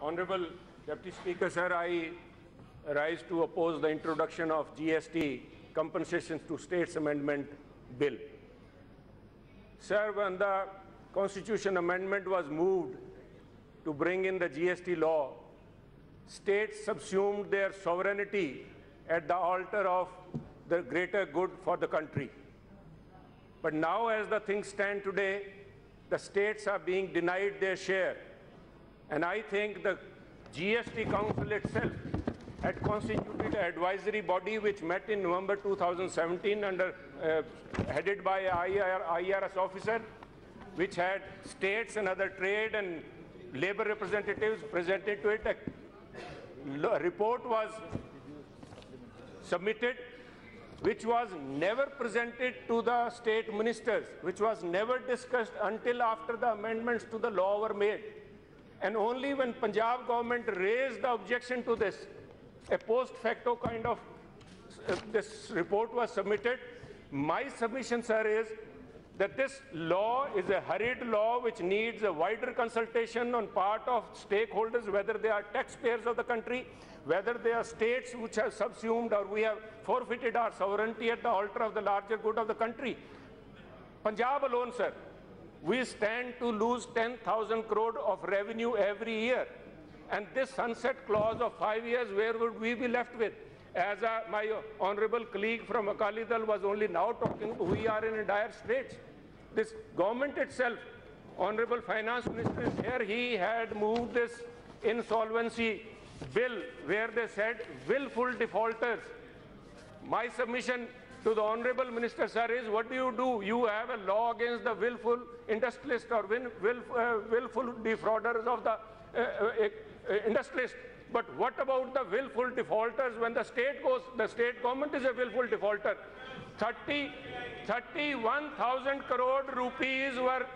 Honorable Deputy Speaker, sir, I rise to oppose the introduction of GST compensations to states amendment bill. Sir, when the constitution amendment was moved to bring in the GST law, states subsumed their sovereignty at the altar of the greater good for the country. But now, as the things stand today, the states are being denied their share. And I think the GST Council itself had constituted an advisory body which met in November 2017 under uh, headed by IR, IRS officer, which had states and other trade and labor representatives presented to it. A report was submitted which was never presented to the state ministers, which was never discussed until after the amendments to the law were made. And only when Punjab government raised the objection to this, a post facto kind of uh, this report was submitted. My submission, sir, is that this law is a hurried law which needs a wider consultation on part of stakeholders, whether they are taxpayers of the country, whether they are states which have subsumed or we have forfeited our sovereignty at the altar of the larger good of the country. Punjab alone, sir, we stand to lose 10,000 crore of revenue every year. And this sunset clause of five years, where would we be left with? As a, my honorable colleague from Akali Dal was only now talking, we are in dire straits. This government itself, honorable finance minister is here, he had moved this insolvency bill where they said willful defaulters. My submission to the honorable minister, sir, is what do you do? You have a law against the willful industrialist or will, will, uh, willful defrauders of the uh, uh, uh, industrialist. But what about the willful defaulters when the state goes, the state government is a willful defaulter. 30, 31,000 crore rupees were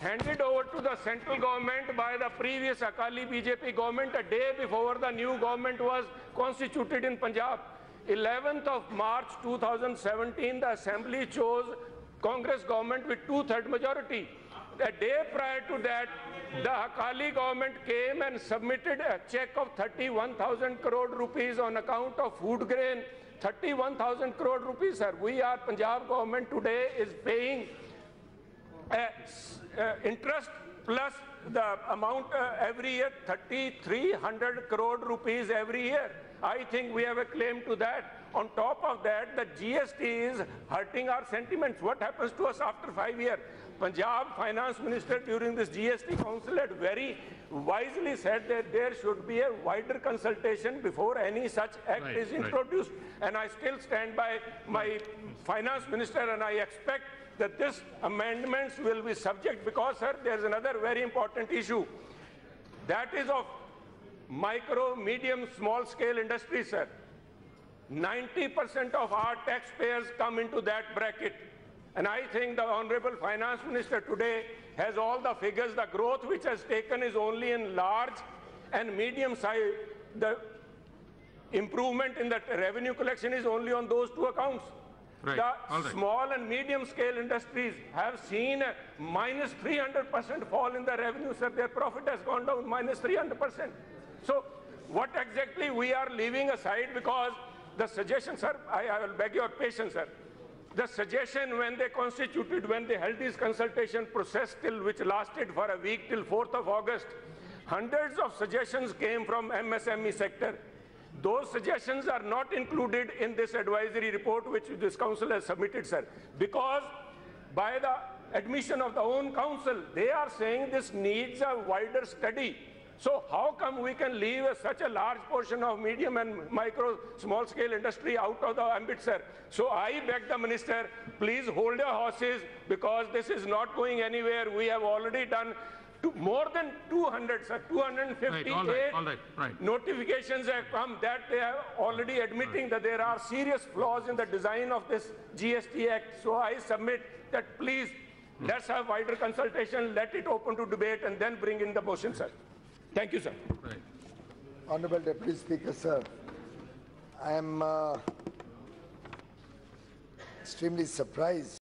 handed over to the central government by the previous Akali BJP government a day before the new government was constituted in Punjab. 11th of March 2017, the assembly chose Congress government with two-third majority. A day prior to that, the Akali government came and submitted a check of 31,000 crore rupees on account of food grain. 31,000 crore rupees, sir. We are, Punjab government today is paying uh, uh, interest plus the amount uh, every year, 3,300 crore rupees every year. I think we have a claim to that. On top of that, the GST is hurting our sentiments. What happens to us after five years? Punjab finance minister during this GST council had very wisely said that there should be a wider consultation before any such act Right, is right. introduced. And I still stand by my finance minister and I expect that this amendments will be subject because, sir, there's another very important issue. That is of micro, medium, small scale industry, sir. 90% of our taxpayers come into that bracket. And I think the Honorable Finance Minister today has all the figures. The growth which has taken is only in large and medium size. The improvement in the revenue collection is only on those two accounts. Right. The right. small and medium scale industries have seen a minus 300% fall in the revenue, sir. Their profit has gone down minus 300%. So what exactly we are leaving aside because the suggestion, sir, I, I will beg your patience, sir. The suggestion when they constituted, when they held this consultation process till which lasted for a week till 4th of August, hundreds of suggestions came from MSME sector. Those suggestions are not included in this advisory report which this council has submitted, sir, because by the admission of the own council, they are saying this needs a wider study. So how come we can leave a- such a large portion of medium and micro, small scale industry out of the ambit, sir? So I beg the minister, please hold your horses because this is not going anywhere. We have already done to more than 200, sir, 258 Right, all right, all right, right. notifications have come that they are already admitting that there are serious flaws in the design of this GST Act. So I submit that please, let's have wider consultation, let it open to debate, and then bring in the motion, sir. Thank you, sir. Right. Honorable Deputy Speaker, sir, I am uh, extremely surprised